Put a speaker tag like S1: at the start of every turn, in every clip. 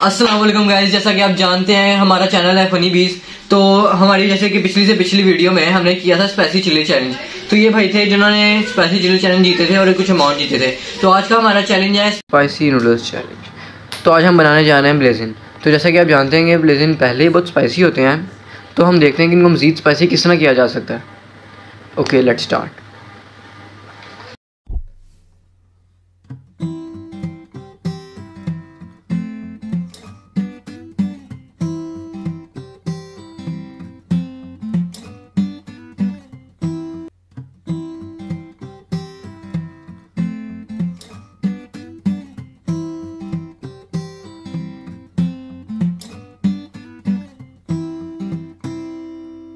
S1: Aslam guys जैसा कि आप जानते हैं, हमारा चैनल है फनी बीज तो हमारी जैसे कि पिछली से पिछली वीडियो में हमने किया था स्पाइसी चिल्ली चैलेंज तो ये भाई थे जिन्होंने स्पाइसी चिल्ली चैलेंज जीते थे और कुछ अमाउंट जीते थे। तो आज का हमारा चैलेंज है स्पाइसी नूडल्स चैलेंज तो आज हम बनाने जा रहे हैं ब्लेजिन तो जैसा कि आप जानते हैं कि ब्लेजिन पहले ही बहुत स्पाइसी होते हैं। तो हम देखते हैं कि इनको मज़ीद स्पाइसी किस तरह किया जा सकता है। Okay let start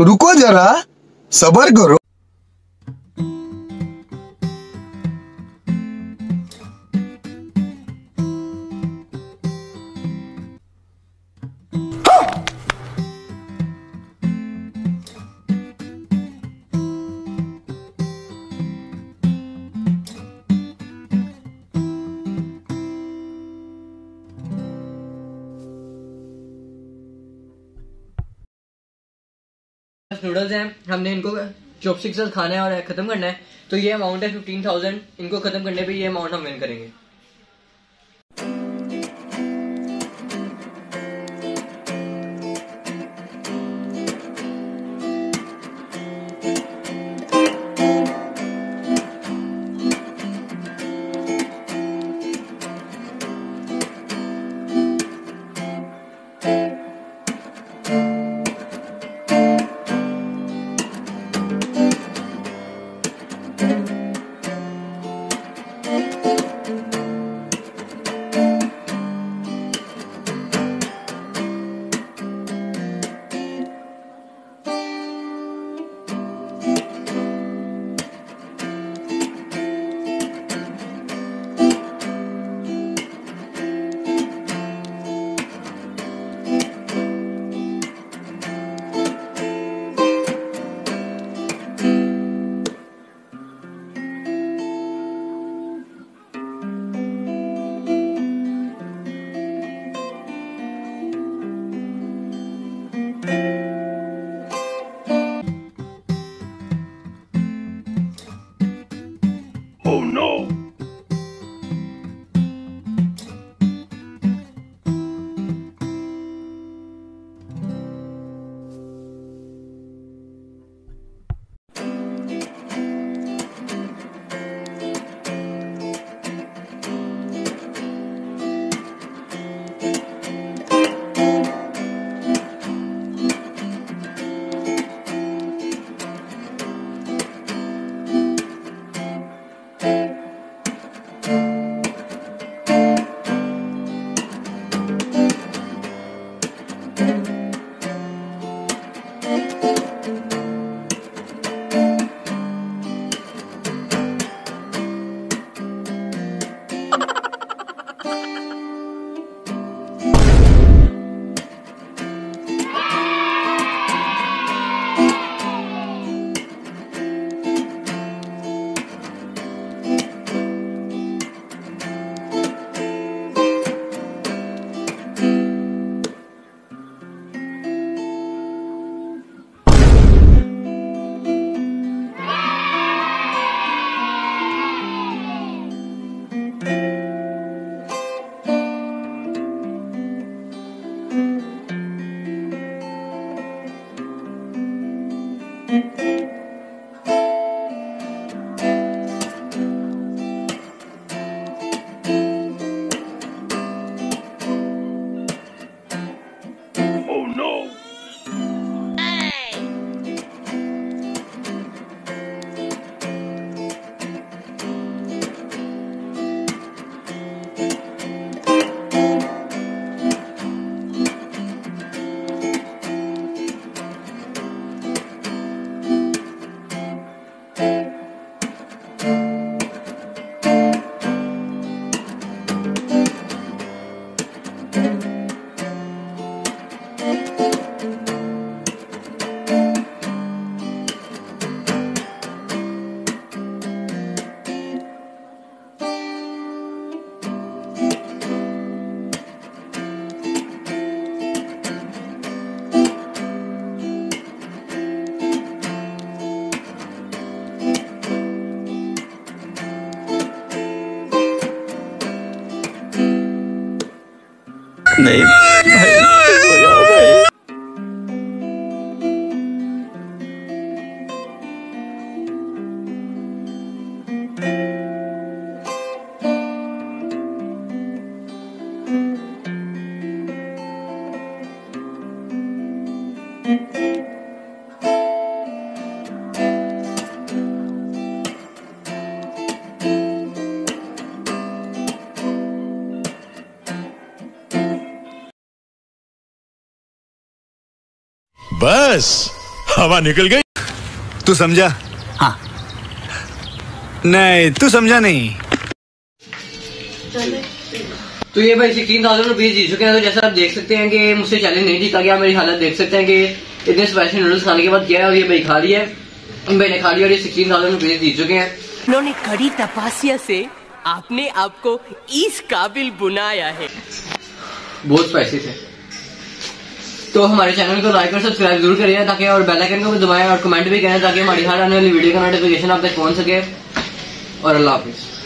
S2: रुको जरा सबर करो।
S1: नूडल्स हैं, हमने इनको चॉपस्टिक से खाना है और ख़त्म करना है तो ये अमाउंट है फिफ्टीन थाउज़ेंड इनको ख़त्म करने पे ये अमाउंट हम विन करेंगे।
S3: बस हवा निकल गई।
S4: तू समझा? हाँ। नहीं तू समझा नहीं।
S1: तो ये भाई सिक्सटीन थाउज़ेंड रुपीज़ जीत चुके हैं तो जैसा आप देख सकते हैं कि मुझसे चैलेंज नहीं जीता गया मेरी हालत देख सकते हैं कि इतने स्पाइसी नूडल्स खाने के बाद क्या है और ये भाई खा रही है। भाई ने खा लिया और ये सिक्सटीन थाउज़ेंड रुपीज़ जीत चुके हैं
S5: उन्होंने कड़ी तपस्या से आपने आपको इस काबिल बुनाया है।
S1: बहुत स्पाइसी थे। तो हमारे चैनल को लाइक और सब्सक्राइब ज़रूर करिए ताकि और बेल आइकन को भी दबाएँ और कमेंट भी करें ताकि हमारी हर आने वाली वीडियो का नोटिफिकेशन आप तक पहुँच सके। और अल्लाह हाफिज़।